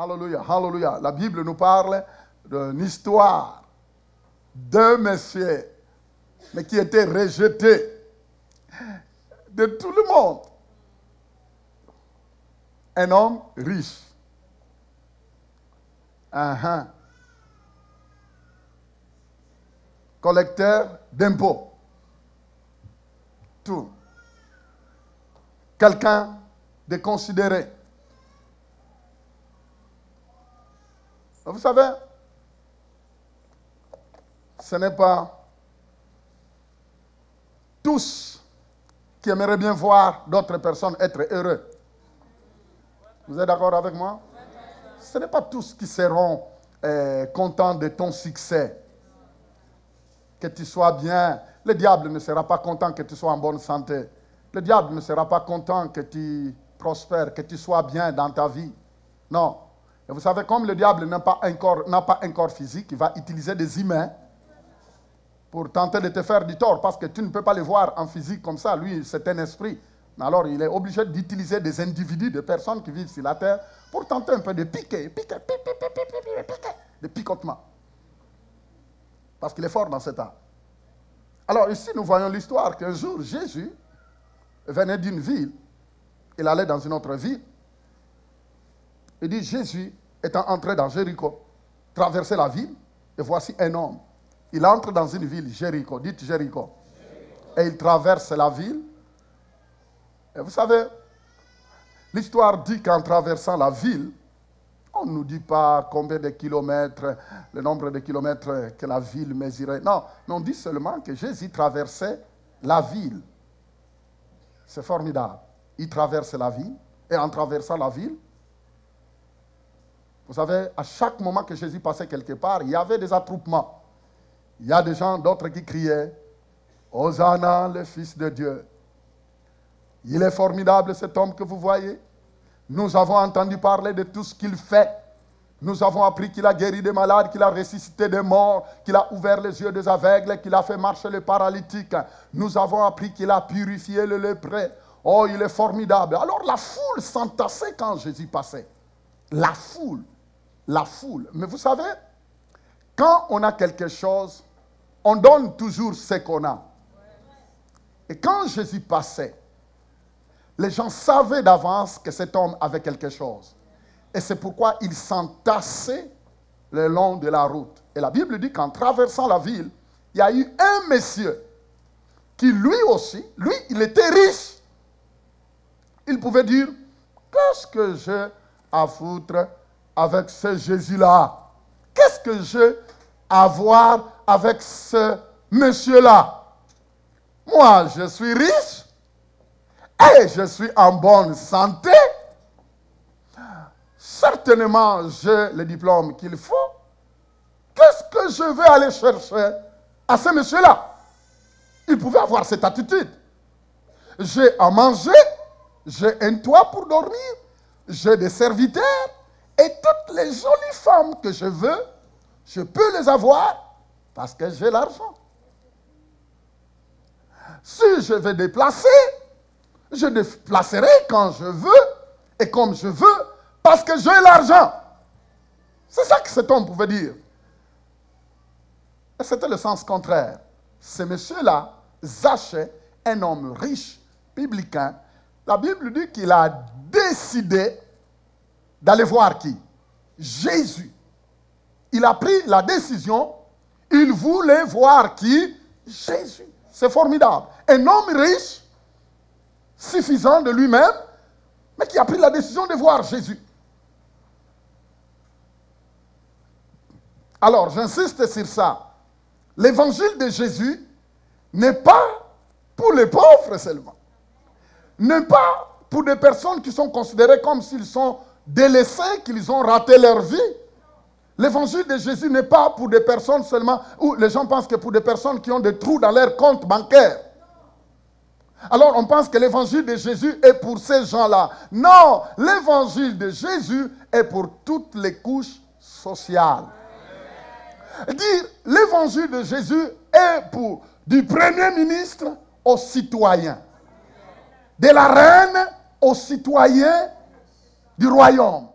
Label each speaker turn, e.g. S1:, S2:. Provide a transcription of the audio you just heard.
S1: Alléluia, alléluia. La Bible nous parle d'une histoire d'un monsieur, mais qui était rejeté de tout le monde. Un homme riche. Uh-huh. Collecteur d'impôts. Tout. Quelqu'un de considéré. Vous savez, ce n'est pas tous qui aimeraient bien voir d'autres personnes être heureux. Vous êtes d'accord avec moi? Ce n'est pas tous qui seront euh, contents de ton succès. Que tu sois bien. Le diable ne sera pas content que tu sois en bonne santé. Le diable ne sera pas content que tu prospères, que tu sois bien dans ta vie. Non. Et vous savez, comme le diable n'a pas, un corps, pas un corps physique, il va utiliser des humains pour tenter de te faire du tort, parce que tu ne peux pas le voir en physique comme ça. Lui, c'est un esprit. Alors, il est obligé d'utiliser des individus, des personnes qui vivent sur la terre, pour tenter un peu de piquer, piquer, piquer, piquer, piquer, piquer de picotement. Parce qu'il est fort dans cet art. Alors, ici, nous voyons l'histoire qu'un jour, Jésus venait d'une ville, il allait dans une autre ville. Il dit Jésus étant entré dans Jéricho, traversait la ville, et voici un homme. Il entre dans une ville, Jéricho, dites Jéricho. Et il traverse la ville. Et vous savez, l'histoire dit qu'en traversant la ville, on ne nous dit pas combien de kilomètres, le nombre de kilomètres que la ville mesurait. Non, on dit seulement que Jésus traversait la ville. C'est formidable. Il traverse la ville, et en traversant la ville, vous savez, à chaque moment que Jésus passait quelque part, il y avait des attroupements. Il y a des gens, d'autres qui criaient, Hosanna, le Fils de Dieu. Il est formidable cet homme que vous voyez. Nous avons entendu parler de tout ce qu'il fait. Nous avons appris qu'il a guéri des malades, qu'il a ressuscité des morts, qu'il a ouvert les yeux des aveugles, qu'il a fait marcher les paralytiques. Nous avons appris qu'il a purifié le lépreux. Oh, il est formidable. Alors la foule s'entassait quand Jésus passait. La foule la foule. Mais vous savez, quand on a quelque chose, on donne toujours ce qu'on a. Et quand Jésus passait, les gens savaient d'avance que cet homme avait quelque chose. Et c'est pourquoi il s'entassait le long de la route. Et la Bible dit qu'en traversant la ville, il y a eu un monsieur qui lui aussi, lui, il était riche. Il pouvait dire, qu'est-ce que j'ai à foutre avec ce Jésus-là Qu'est-ce que j'ai à voir avec ce monsieur-là? Moi, je suis riche et je suis en bonne santé. Certainement, j'ai le diplôme qu'il faut. Qu'est-ce que je vais aller chercher à ce monsieur-là? Il pouvait avoir cette attitude. J'ai à manger, j'ai un toit pour dormir, j'ai des serviteurs, et toutes les jolies femmes que je veux, je peux les avoir parce que j'ai l'argent. Si je vais déplacer, je déplacerai quand je veux et comme je veux parce que j'ai l'argent. C'est ça que cet homme pouvait dire. Et c'était le sens contraire. Ce monsieur-là, Zachée, un homme riche, publicain, la Bible dit qu'il a décidé d'aller voir qui? Jésus. Il a pris la décision, il voulait voir qui? Jésus. C'est formidable. Un homme riche, suffisant de lui-même, mais qui a pris la décision de voir Jésus. Alors, j'insiste sur ça. L'évangile de Jésus n'est pas pour les pauvres seulement. N'est pas pour des personnes qui sont considérées comme s'ils sont délaissés, qu'ils ont raté leur vie. L'évangile de Jésus n'est pas pour des personnes seulement, où les gens pensent que pour des personnes qui ont des trous dans leur compte bancaire. Alors on pense que l'évangile de Jésus est pour ces gens-là. Non, l'évangile de Jésus est pour toutes les couches sociales. Dire l'évangile de Jésus est pour du premier ministre aux citoyens, de la reine aux citoyens du royaume.